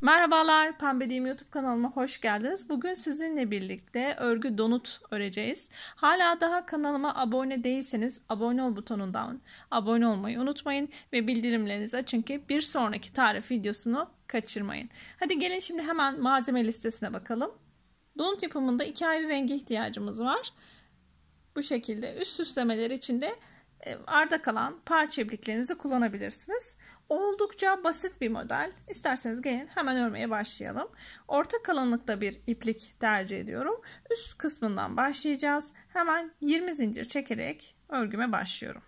Merhabalar, Pembe Düğüm YouTube kanalıma hoş geldiniz. Bugün sizinle birlikte örgü donut öreceğiz. Hala daha kanalıma abone değilseniz abone ol butonundan abone olmayı unutmayın ve bildirimlerinizi açın ki bir sonraki tarif videosunu kaçırmayın. Hadi gelin şimdi hemen malzeme listesine bakalım. Donut yapımında iki ayrı rengi ihtiyacımız var. Bu şekilde üst süslemeler içinde e, arda kalan parça ipliklerinizi kullanabilirsiniz. Oldukça basit bir model. İsterseniz gelin hemen örmeye başlayalım. Orta kalınlıkta bir iplik tercih ediyorum. Üst kısmından başlayacağız. Hemen 20 zincir çekerek örgüme başlıyorum.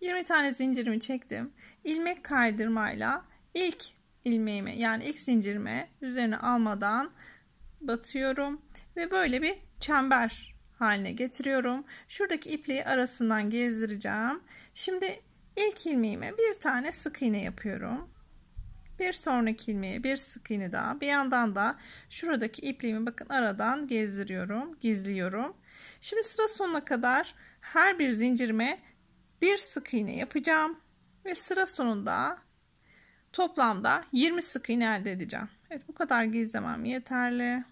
20 tane zincirimi çektim. İlmek kaydırmayla ilk ilmeğimi yani ilk zincirime üzerine almadan batıyorum ve böyle bir çember haline getiriyorum. Şuradaki ipliği arasından gezdireceğim. Şimdi ilk ilmeğime bir tane sık iğne yapıyorum. Bir sonraki ilmeğe bir sık iğne daha. Bir yandan da şuradaki ipliğimi bakın aradan gezdiriyorum, gizliyorum. Şimdi sıra sonuna kadar her bir zincirime bir sık iğne yapacağım ve sıra sonunda toplamda 20 sık iğne elde edeceğim. Evet bu kadar gizlemem yeterli.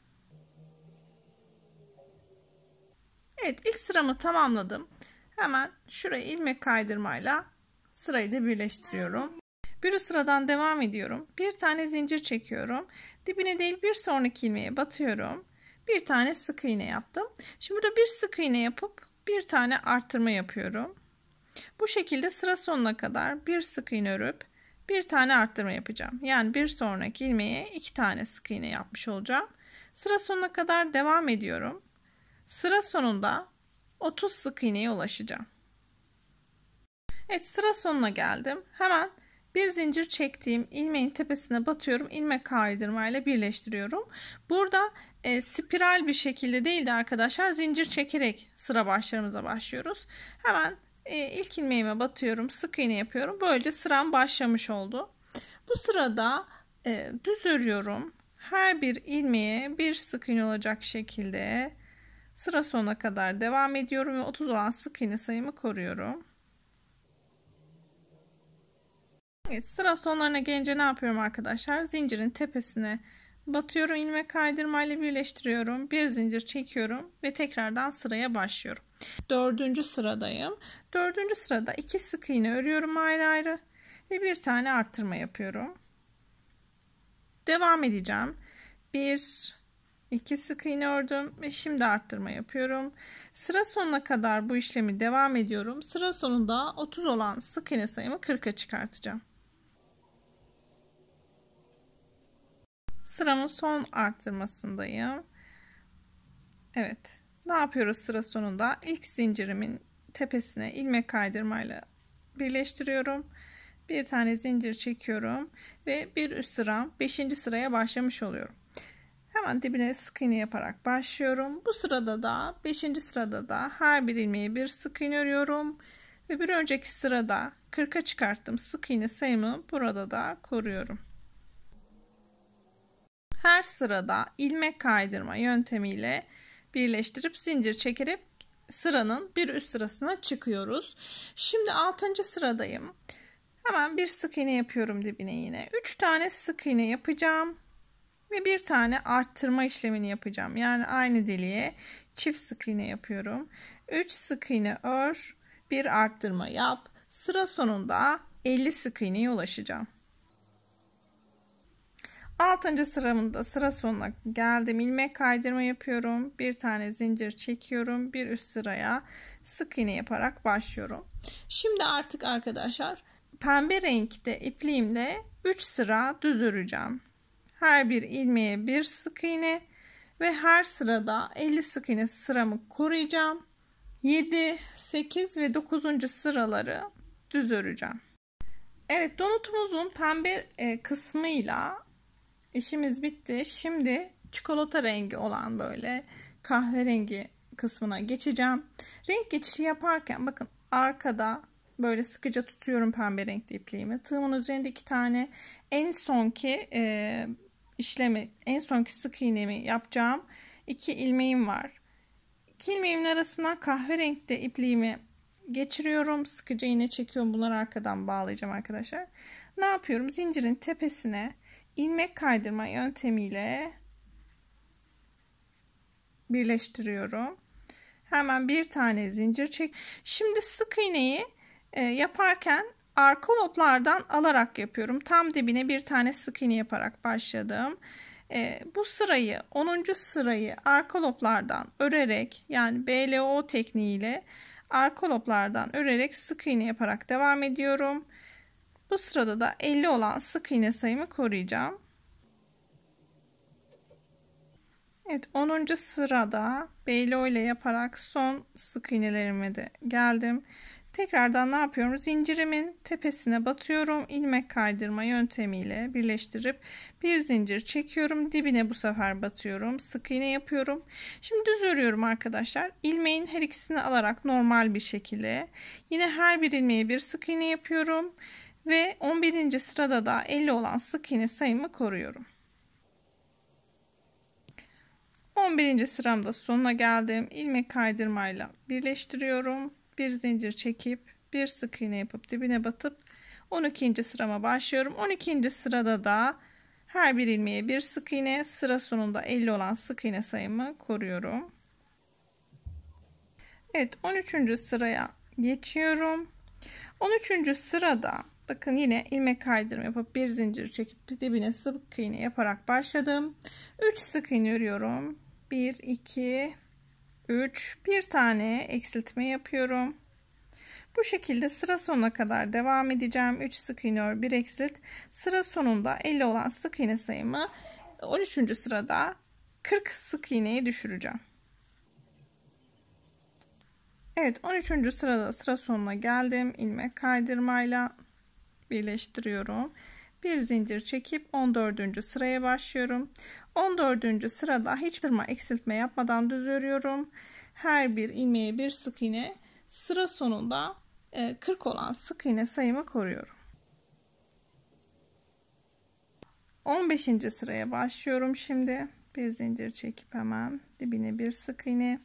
Evet ilk sıramı tamamladım. Hemen şuraya ilmek kaydırmayla sırayı da birleştiriyorum. Bir sıradan devam ediyorum. Bir tane zincir çekiyorum. Dibine değil bir sonraki ilmeğe batıyorum. Bir tane sık iğne yaptım. Şimdi burada bir sık iğne yapıp bir tane arttırma yapıyorum. Bu şekilde sıra sonuna kadar bir sık iğne örüp bir tane arttırma yapacağım. Yani bir sonraki ilmeğe iki tane sık iğne yapmış olacağım. Sıra sonuna kadar devam ediyorum. Sıra sonunda 30 sık iğneye ulaşacağım. Evet sıra sonuna geldim. Hemen bir zincir çektiğim ilmeğin tepesine batıyorum. ilmek kaydırmayla birleştiriyorum. Burada e, spiral bir şekilde değil de arkadaşlar zincir çekerek sıra başlarımıza başlıyoruz. Hemen e, ilk ilmeğime batıyorum. Sık iğne yapıyorum. Böylece sıram başlamış oldu. Bu sırada e, düz örüyorum. Her bir ilmeğe bir sık iğne olacak şekilde sıra sonuna kadar devam ediyorum ve 30 olan sık iğne sayımı koruyorum. Evet, sıra sonlarına gelince ne yapıyorum arkadaşlar? Zincirin tepesine batıyorum. ilmek kaydırmayla birleştiriyorum. Bir zincir çekiyorum ve tekrardan sıraya başlıyorum. Dördüncü sıradayım. Dördüncü sırada iki sık iğne örüyorum ayrı ayrı ve bir tane arttırma yapıyorum. Devam edeceğim. Bir, iki sık iğne ördüm ve şimdi arttırma yapıyorum. Sıra sonuna kadar bu işlemi devam ediyorum. Sıra sonunda 30 olan sık iğne sayımı 40'a çıkartacağım. Sıramın son arttırmasındayım. Evet. Ne yapıyoruz sıra sonunda? İlk zincirimin tepesine ilmek kaydırmayla birleştiriyorum. Bir tane zincir çekiyorum ve bir üst sıram 5. sıraya başlamış oluyorum. Hemen dibine sık iğne yaparak başlıyorum. Bu sırada da 5. sırada da her bir ilmeği bir sık iğne örüyorum. Ve bir önceki sırada 40'a çıkarttım sık iğne sayımı burada da koruyorum. Her sırada ilmek kaydırma yöntemiyle birleştirip zincir çekerek sıranın bir üst sırasına çıkıyoruz. Şimdi 6. sıradayım. Hemen bir sık iğne yapıyorum dibine yine. 3 tane sık iğne yapacağım. Ve bir tane arttırma işlemini yapacağım. Yani aynı deliğe çift sık iğne yapıyorum. 3 sık iğne ör, bir arttırma yap. Sıra sonunda 50 sık iğneye ulaşacağım. 6. sıramında sıra sonuna geldim. ilmek kaydırma yapıyorum. Bir tane zincir çekiyorum. Bir üst sıraya sık iğne yaparak başlıyorum. Şimdi artık arkadaşlar pembe renkte ipliğimle 3 sıra düz öreceğim. Her bir ilmeğe bir sık iğne ve her sırada 50 sık iğne sıramı koruyacağım. 7, 8 ve 9. sıraları düz öreceğim. Evet donutumuzun pembe e, kısmıyla işimiz bitti. Şimdi çikolata rengi olan böyle kahverengi kısmına geçeceğim. Renk geçişi yaparken bakın arkada böyle sıkıca tutuyorum pembe renkli ipliğimi. Tığımın üzerinde iki tane en sonki e, işlemi en sonki sık iğnemi yapacağım. iki ilmeğim var. İki ilmeğimin arasına kahverengi ipliğimi geçiriyorum. Sıkıca iğne çekiyorum. Bunları arkadan bağlayacağım arkadaşlar. ne yapıyorum? Zincirin tepesine ilmek kaydırma yöntemiyle birleştiriyorum. Hemen bir tane zincir çek. Şimdi sık iğneyi e, yaparken arka loblardan alarak yapıyorum. Tam dibine bir tane sık iğne yaparak başladım. E, bu sırayı 10. sırayı arka loblardan örerek yani BLO tekniğiyle arka loblardan örerek sık iğne yaparak devam ediyorum. Bu sırada da 50 olan sık iğne sayımı koruyacağım. Evet 10. sırada BLO ile yaparak son sık iğnelerime de geldim. Tekrardan ne yapıyorum? Zincirimin tepesine batıyorum. ilmek kaydırma yöntemiyle birleştirip bir zincir çekiyorum. Dibine bu sefer batıyorum. Sık iğne yapıyorum. Şimdi düz örüyorum arkadaşlar. İlmeğin her ikisini alarak normal bir şekilde yine her bir ilmeğe bir sık iğne yapıyorum ve 11. sırada da 50 olan sık iğne sayımı koruyorum. 11. sıramda sonuna geldim. ilmek kaydırmayla birleştiriyorum bir zincir çekip bir sık iğne yapıp dibine batıp 12. sırama başlıyorum. 12. sırada da her bir ilmeğe bir sık iğne sıra sonunda 50 olan sık iğne sayımı koruyorum. Evet 13. sıraya geçiyorum. 13. sırada bakın yine ilmek kaydırma yapıp bir zincir çekip dibine sık iğne yaparak başladım. 3 sık iğne örüyorum. 1 2 3 bir tane eksiltme yapıyorum. Bu şekilde sıra sonuna kadar devam edeceğim. 3 sık iğne ör 1 eksilt. Sıra sonunda 50 olan sık iğne sayımı 13. sırada 40 sık iğneyi düşüreceğim. Evet 13. sırada sıra sonuna geldim. ilmek kaydırmayla birleştiriyorum. Bir zincir çekip 14. sıraya başlıyorum. 14. sırada hiç kırma eksiltme yapmadan düz örüyorum. Her bir ilmeğe bir sık iğne sıra sonunda 40 e, olan sık iğne sayımı koruyorum. 15. sıraya başlıyorum şimdi. Bir zincir çekip hemen dibine bir sık iğne.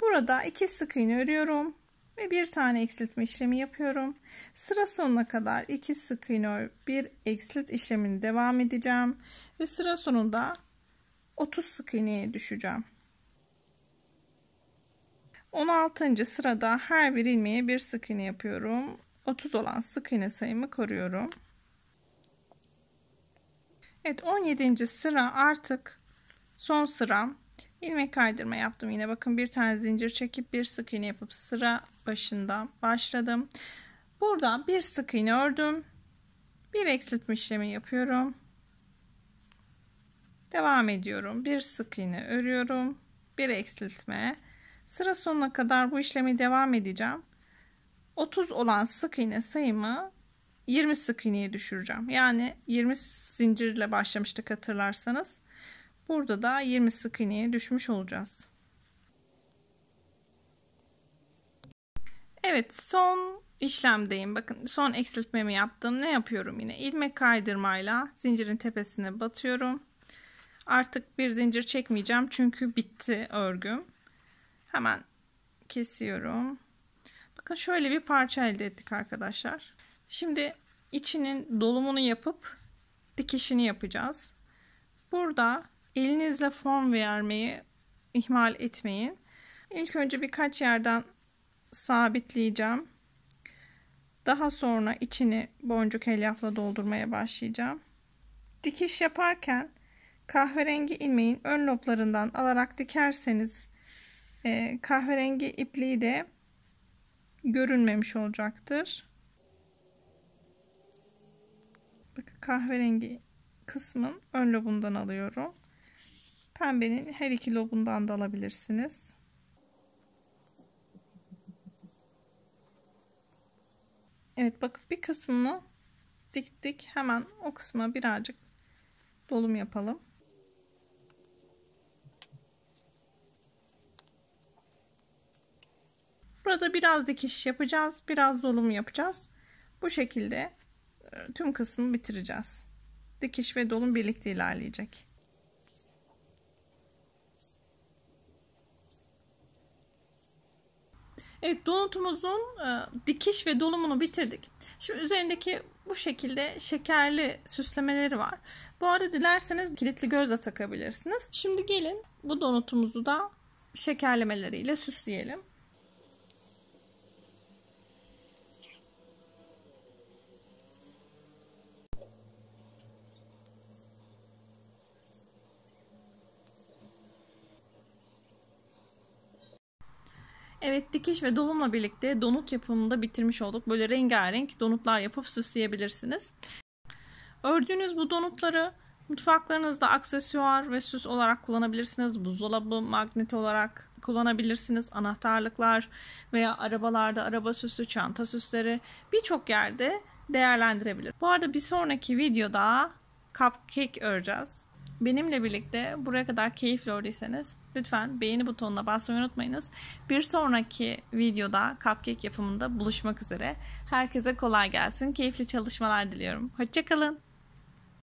Burada iki sık iğne örüyorum ve bir tane eksiltme işlemi yapıyorum. Sıra sonuna kadar iki sık iğne bir eksilt işlemini devam edeceğim ve sıra sonunda 30 sık iğneye düşeceğim. 16. sırada her bir ilmeğe bir sık iğne yapıyorum. 30 olan sık iğne sayımı koruyorum. Evet 17. sıra artık son sıra. İlmek kaydırma yaptım yine bakın bir tane zincir çekip bir sık iğne yapıp sıra başında başladım. Burada bir sık iğne ördüm. Bir eksiltme işlemi yapıyorum. Devam ediyorum. Bir sık iğne örüyorum. Bir eksiltme. Sıra sonuna kadar bu işlemi devam edeceğim. 30 olan sık iğne sayımı 20 sık iğneye düşüreceğim. Yani 20 zincirle başlamıştık hatırlarsanız. Burada da 20 sık iğneye düşmüş olacağız. Evet son işlemdeyim. Bakın son eksiltmemi yaptım. Ne yapıyorum yine? ilmek kaydırmayla zincirin tepesine batıyorum. Artık bir zincir çekmeyeceğim çünkü bitti örgüm. Hemen kesiyorum. Bakın şöyle bir parça elde ettik arkadaşlar. Şimdi içinin dolumunu yapıp dikişini yapacağız. Burada elinizle form vermeyi ihmal etmeyin. İlk önce birkaç yerden sabitleyeceğim. Daha sonra içini boncuk elyafla doldurmaya başlayacağım. Dikiş yaparken kahverengi ilmeğin ön loblarından alarak dikerseniz e, kahverengi ipliği de görünmemiş olacaktır. Bakın kahverengi kısmın ön lobundan alıyorum. Pembenin her iki lobundan da alabilirsiniz. Evet bakın bir kısmını diktik. Hemen o kısma birazcık dolum yapalım. Burada biraz dikiş yapacağız. Biraz dolum yapacağız. Bu şekilde e, tüm kısmı bitireceğiz. Dikiş ve dolum birlikte ilerleyecek. Evet donutumuzun e, dikiş ve dolumunu bitirdik. Şimdi üzerindeki bu şekilde şekerli süslemeleri var. Bu arada dilerseniz kilitli göz de takabilirsiniz. Şimdi gelin bu donutumuzu da şekerlemeleriyle süsleyelim. Evet dikiş ve dolumla birlikte donut yapımını da bitirmiş olduk. Böyle rengarenk donutlar yapıp süsleyebilirsiniz. Ördüğünüz bu donutları mutfaklarınızda aksesuar ve süs olarak kullanabilirsiniz. Buzdolabı, magnet olarak kullanabilirsiniz. Anahtarlıklar veya arabalarda araba süsü, çanta süsleri birçok yerde değerlendirebilir. Bu arada bir sonraki videoda cupcake öreceğiz. Benimle birlikte buraya kadar keyifli ördüyseniz lütfen beğeni butonuna basmayı unutmayınız. Bir sonraki videoda cupcake yapımında buluşmak üzere. Herkese kolay gelsin. Keyifli çalışmalar diliyorum. Hoşçakalın.